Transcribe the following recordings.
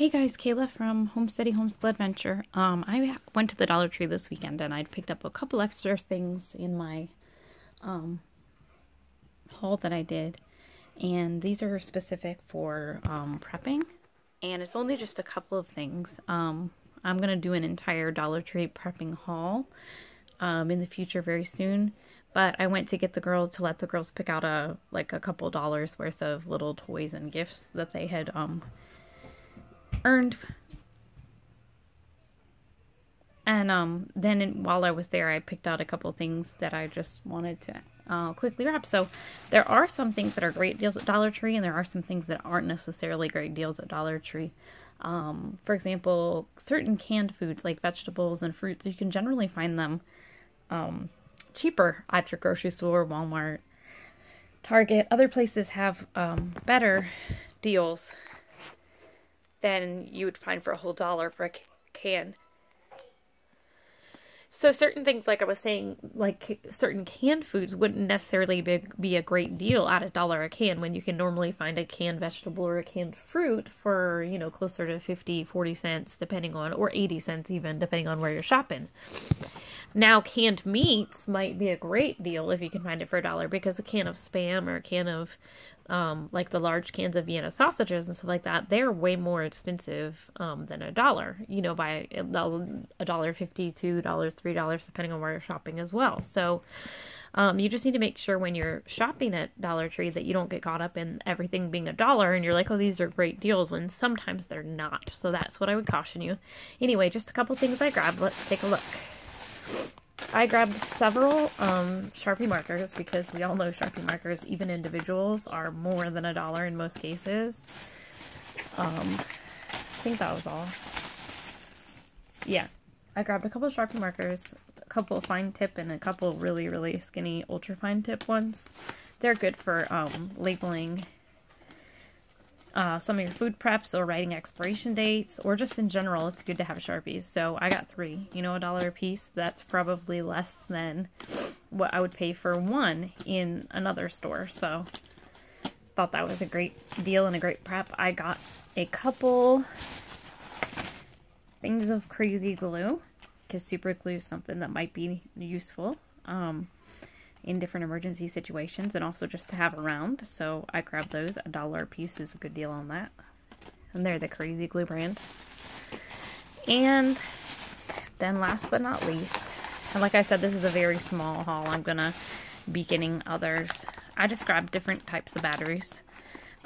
Hey guys, Kayla from Homesteady Homeschool Adventure. Um, I went to the Dollar Tree this weekend and I picked up a couple extra things in my um, haul that I did. And these are specific for um, prepping. And it's only just a couple of things. Um, I'm going to do an entire Dollar Tree prepping haul um, in the future very soon. But I went to get the girls to let the girls pick out a like a couple dollars worth of little toys and gifts that they had um, earned. And um, then in, while I was there, I picked out a couple things that I just wanted to uh, quickly wrap. So there are some things that are great deals at Dollar Tree, and there are some things that aren't necessarily great deals at Dollar Tree. Um, for example, certain canned foods like vegetables and fruits, you can generally find them um, cheaper at your grocery store, Walmart, Target. Other places have um, better deals than you would find for a whole dollar for a can. So certain things, like I was saying, like certain canned foods wouldn't necessarily be, be a great deal at a dollar a can when you can normally find a canned vegetable or a canned fruit for, you know, closer to 50, 40 cents, depending on, or 80 cents even, depending on where you're shopping. Now, canned meats might be a great deal if you can find it for a dollar because a can of spam or a can of um, like the large cans of Vienna sausages and stuff like that, they're way more expensive um, than a dollar, you know, by a dollar fifty, two dollars, three dollars, depending on where you're shopping as well. So um, you just need to make sure when you're shopping at Dollar Tree that you don't get caught up in everything being a dollar and you're like, oh, these are great deals when sometimes they're not. So that's what I would caution you. Anyway, just a couple things I grabbed. Let's take a look. I grabbed several um, Sharpie markers because we all know Sharpie markers, even individuals, are more than a dollar in most cases. Um, I think that was all. Yeah, I grabbed a couple Sharpie markers, a couple fine tip, and a couple really, really skinny ultra fine tip ones. They're good for um, labeling uh, some of your food preps or writing expiration dates or just in general it's good to have sharpies. So I got three. You know a dollar a piece? That's probably less than what I would pay for one in another store. So thought that was a great deal and a great prep. I got a couple things of crazy glue because super glue is something that might be useful. Um, in different emergency situations and also just to have around. So I grabbed those. A dollar a piece is a good deal on that. And they're the Krazy Glue brand. And then last but not least, and like I said, this is a very small haul. I'm going to be getting others. I just grabbed different types of batteries.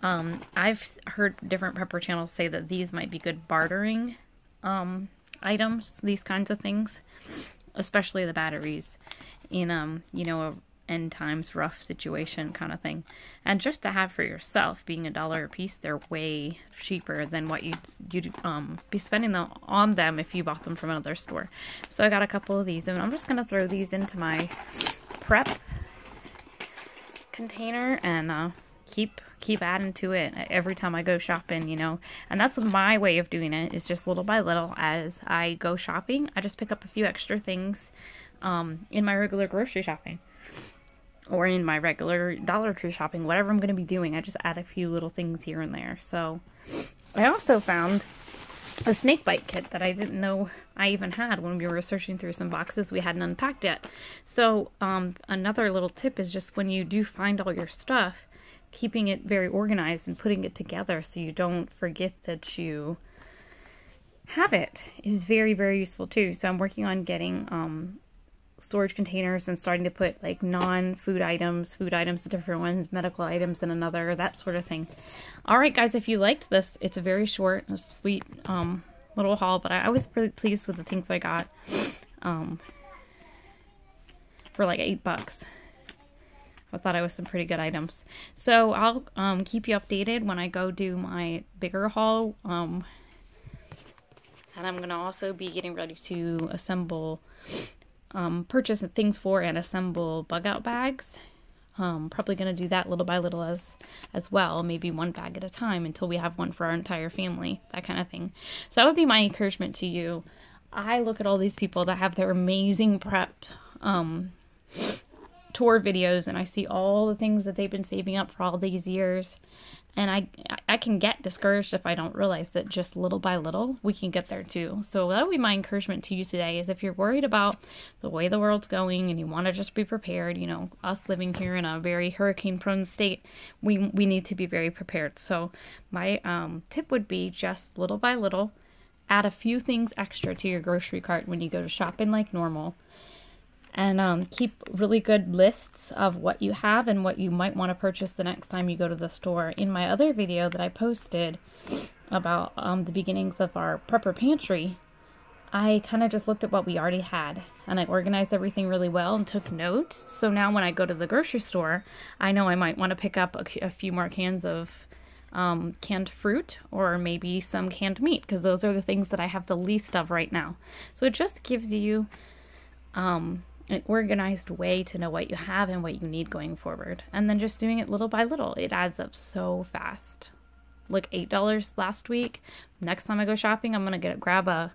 Um, I've heard different prepper channels say that these might be good bartering um, items, these kinds of things, especially the batteries in um you know a end times rough situation kind of thing and just to have for yourself being a dollar a piece they're way cheaper than what you'd you'd um be spending them on them if you bought them from another store so i got a couple of these and i'm just gonna throw these into my prep container and uh keep keep adding to it every time I go shopping, you know. And that's my way of doing it is just little by little as I go shopping. I just pick up a few extra things um, in my regular grocery shopping or in my regular Dollar Tree shopping, whatever I'm going to be doing. I just add a few little things here and there. So I also found a snake bite kit that I didn't know I even had when we were searching through some boxes we hadn't unpacked yet. So um, another little tip is just when you do find all your stuff, keeping it very organized and putting it together so you don't forget that you have it is very, very useful too. So I'm working on getting um, storage containers and starting to put like non-food items, food items, the different ones, medical items in another, that sort of thing. All right, guys, if you liked this, it's a very short, sweet um, little haul, but I, I was pretty pleased with the things I got um, for like eight bucks. I thought it was some pretty good items. So I'll um, keep you updated when I go do my bigger haul. Um, and I'm going to also be getting ready to assemble um, purchase things for and assemble bug out bags. Um, probably going to do that little by little as as well, maybe one bag at a time until we have one for our entire family, that kind of thing. So that would be my encouragement to you. I look at all these people that have their amazing prep um, tour videos and I see all the things that they've been saving up for all these years. And I I can get discouraged if I don't realize that just little by little we can get there too. So that would be my encouragement to you today is if you're worried about the way the world's going and you want to just be prepared, you know, us living here in a very hurricane prone state, we we need to be very prepared. So my um, tip would be just little by little add a few things extra to your grocery cart when you go to shopping like normal and um, keep really good lists of what you have and what you might want to purchase the next time you go to the store. In my other video that I posted about um, the beginnings of our prepper pantry, I kind of just looked at what we already had and I organized everything really well and took notes. So now when I go to the grocery store, I know I might want to pick up a, a few more cans of um, canned fruit or maybe some canned meat because those are the things that I have the least of right now. So it just gives you um, an organized way to know what you have and what you need going forward. And then just doing it little by little, it adds up so fast. Like $8 last week. Next time I go shopping, I'm going to get grab a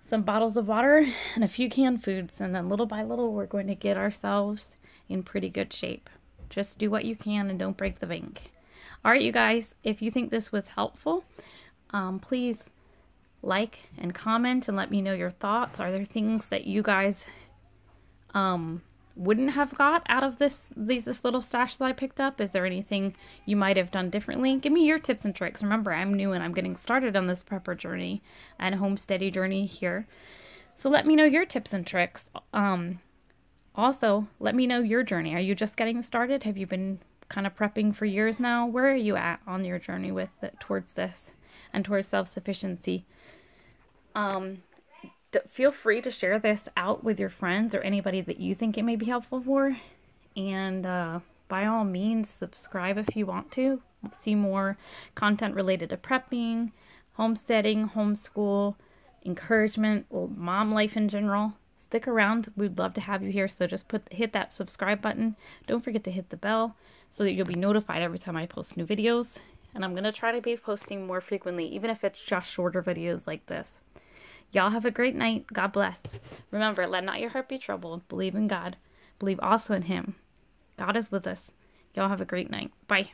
some bottles of water and a few canned foods and then little by little we're going to get ourselves in pretty good shape. Just do what you can and don't break the bank. All right, you guys, if you think this was helpful, um, please like and comment and let me know your thoughts. Are there things that you guys um, wouldn't have got out of this these this little stash that I picked up? Is there anything you might have done differently? Give me your tips and tricks. Remember, I'm new and I'm getting started on this prepper journey and homesteady journey here. So let me know your tips and tricks. Um, also, let me know your journey. Are you just getting started? Have you been kind of prepping for years now? Where are you at on your journey with towards this and towards self-sufficiency? Um, feel free to share this out with your friends or anybody that you think it may be helpful for. And uh, by all means, subscribe if you want to. See more content related to prepping, homesteading, homeschool, encouragement, mom life in general. Stick around. We'd love to have you here. So just put hit that subscribe button. Don't forget to hit the bell so that you'll be notified every time I post new videos. And I'm going to try to be posting more frequently, even if it's just shorter videos like this. Y'all have a great night. God bless. Remember, let not your heart be troubled. Believe in God. Believe also in Him. God is with us. Y'all have a great night. Bye.